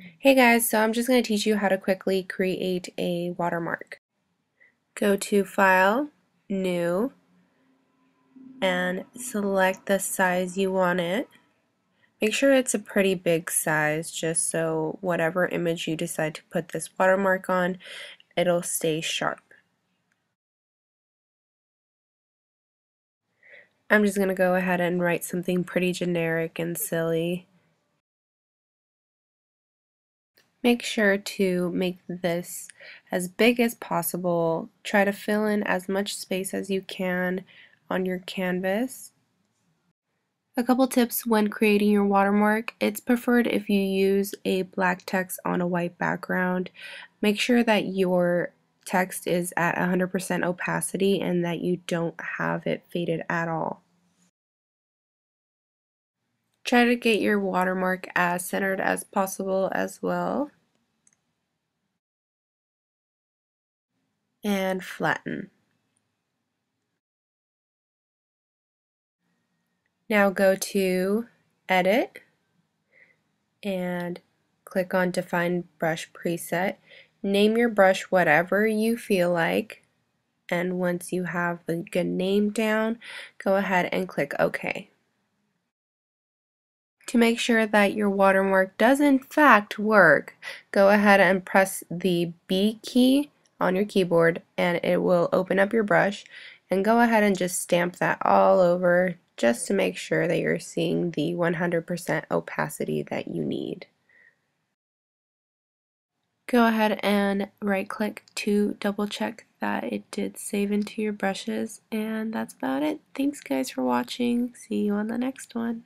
Hey guys, so I'm just going to teach you how to quickly create a watermark. Go to File, New, and select the size you want it. Make sure it's a pretty big size just so whatever image you decide to put this watermark on, it'll stay sharp. I'm just going to go ahead and write something pretty generic and silly. Make sure to make this as big as possible. Try to fill in as much space as you can on your canvas. A couple tips when creating your watermark. It's preferred if you use a black text on a white background. Make sure that your text is at 100% opacity and that you don't have it faded at all. Try to get your watermark as centered as possible as well. And flatten. Now go to Edit and click on Define Brush Preset. Name your brush whatever you feel like and once you have the good name down, go ahead and click OK. To make sure that your watermark does in fact work, go ahead and press the B key on your keyboard and it will open up your brush and go ahead and just stamp that all over just to make sure that you're seeing the 100% opacity that you need. Go ahead and right click to double check that it did save into your brushes and that's about it. Thanks guys for watching. See you on the next one.